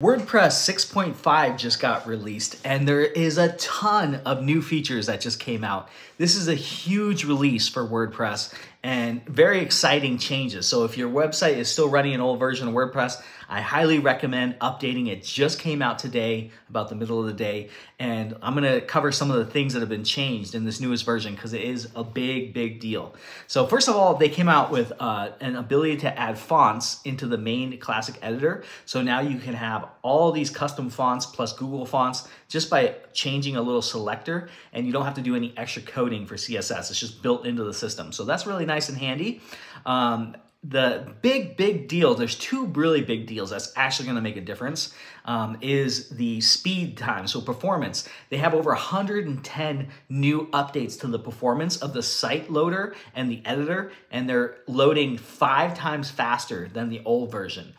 WordPress 6.5 just got released and there is a ton of new features that just came out. This is a huge release for WordPress and very exciting changes. So if your website is still running an old version of WordPress, I highly recommend updating. It just came out today, about the middle of the day, and I'm gonna cover some of the things that have been changed in this newest version because it is a big, big deal. So first of all, they came out with uh, an ability to add fonts into the main classic editor. So now you can have all these custom fonts plus Google fonts just by changing a little selector and you don't have to do any extra coding for CSS. It's just built into the system. So that's really nice and handy. Um, the big, big deal, there's two really big deals that's actually gonna make a difference, um, is the speed time, so performance. They have over 110 new updates to the performance of the site loader and the editor, and they're loading five times faster than the old version.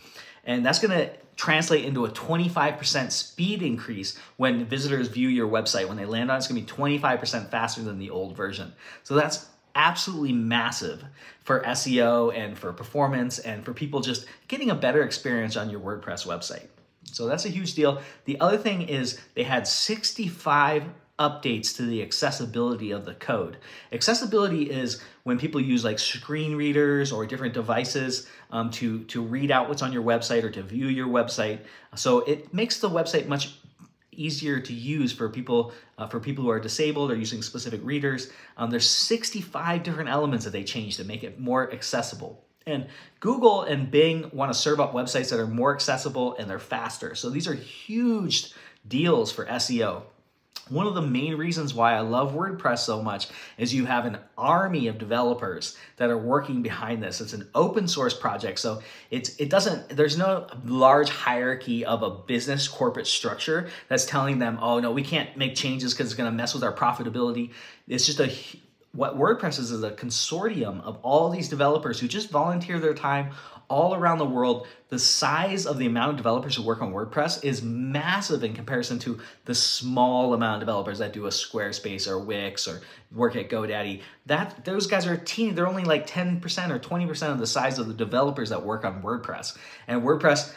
And that's gonna translate into a 25% speed increase when visitors view your website. When they land on it, it's gonna be 25% faster than the old version. So that's absolutely massive for SEO and for performance and for people just getting a better experience on your WordPress website. So that's a huge deal. The other thing is they had 65 updates to the accessibility of the code. Accessibility is when people use like screen readers or different devices um, to, to read out what's on your website or to view your website. So it makes the website much easier to use for people uh, for people who are disabled or using specific readers. Um, there's 65 different elements that they changed to make it more accessible. And Google and Bing want to serve up websites that are more accessible and they're faster. So these are huge deals for SEO. One of the main reasons why I love WordPress so much is you have an army of developers that are working behind this. It's an open source project, so it's it doesn't there's no large hierarchy of a business corporate structure that's telling them, "Oh no, we can't make changes because it's going to mess with our profitability." It's just a what WordPress is is a consortium of all these developers who just volunteer their time all around the world. The size of the amount of developers who work on WordPress is massive in comparison to the small amount of developers that do a Squarespace or Wix or work at GoDaddy. That those guys are teeny, they're only like 10% or 20% of the size of the developers that work on WordPress. And WordPress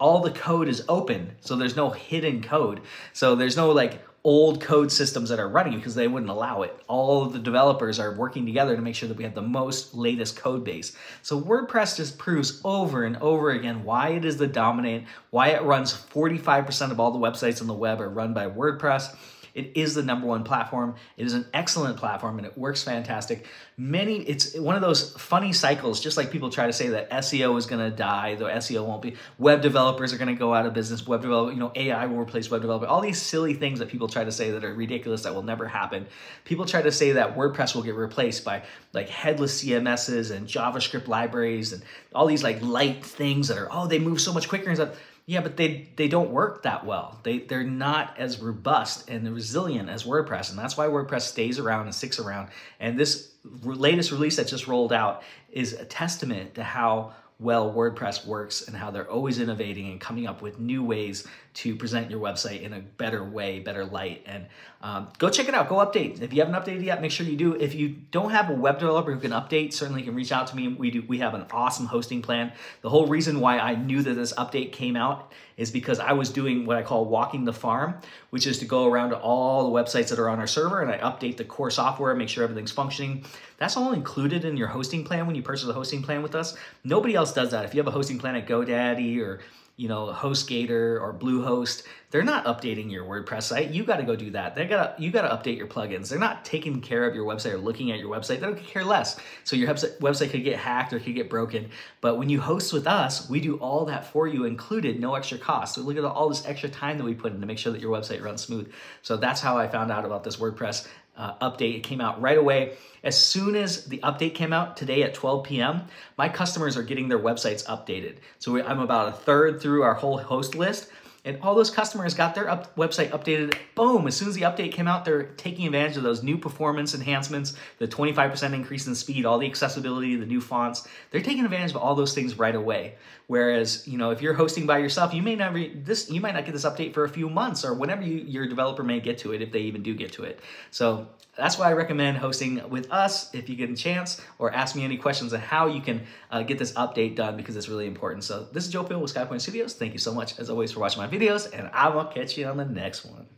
all the code is open, so there's no hidden code. So there's no like old code systems that are running because they wouldn't allow it. All the developers are working together to make sure that we have the most latest code base. So WordPress just proves over and over again why it is the dominant, why it runs 45% of all the websites on the web are run by WordPress it is the number one platform. It is an excellent platform and it works fantastic. Many, it's one of those funny cycles, just like people try to say that SEO is going to die, though SEO won't be. Web developers are going to go out of business. Web develop, you know, AI will replace web development. All these silly things that people try to say that are ridiculous that will never happen. People try to say that WordPress will get replaced by like headless CMSs and JavaScript libraries and all these like light things that are, oh, they move so much quicker and stuff. Yeah, but they they don't work that well. They they're not as robust and resilient as WordPress, and that's why WordPress stays around and sticks around. And this latest release that just rolled out is a testament to how well WordPress works and how they're always innovating and coming up with new ways to present your website in a better way, better light. And um, go check it out. Go update. If you haven't updated yet, make sure you do. If you don't have a web developer who can update, certainly you can reach out to me. We do. We have an awesome hosting plan. The whole reason why I knew that this update came out is because I was doing what I call walking the farm, which is to go around to all the websites that are on our server and I update the core software, make sure everything's functioning. That's all included in your hosting plan when you purchase a hosting plan with us. Nobody else does that. If you have a hosting plan at GoDaddy or you know, HostGator or Bluehost, they're not updating your WordPress site. You got to go do that. They got you got to update your plugins. They're not taking care of your website or looking at your website. They don't care less. So your website could get hacked or could get broken. But when you host with us, we do all that for you, included, no extra cost. So look at all this extra time that we put in to make sure that your website runs smooth. So that's how I found out about this WordPress uh, update. It came out right away. As soon as the update came out today at 12 p.m., my customers are getting their websites updated. So I'm about a third through our whole host list. And all those customers got their up website updated. Boom! As soon as the update came out, they're taking advantage of those new performance enhancements, the 25% increase in speed, all the accessibility, the new fonts. They're taking advantage of all those things right away. Whereas, you know, if you're hosting by yourself, you may never this you might not get this update for a few months or whenever you, your developer may get to it, if they even do get to it. So that's why I recommend hosting with us if you get a chance, or ask me any questions on how you can uh, get this update done because it's really important. So this is Joe Pill with SkyPoint Studios. Thank you so much, as always, for watching my videos, and I will catch you on the next one.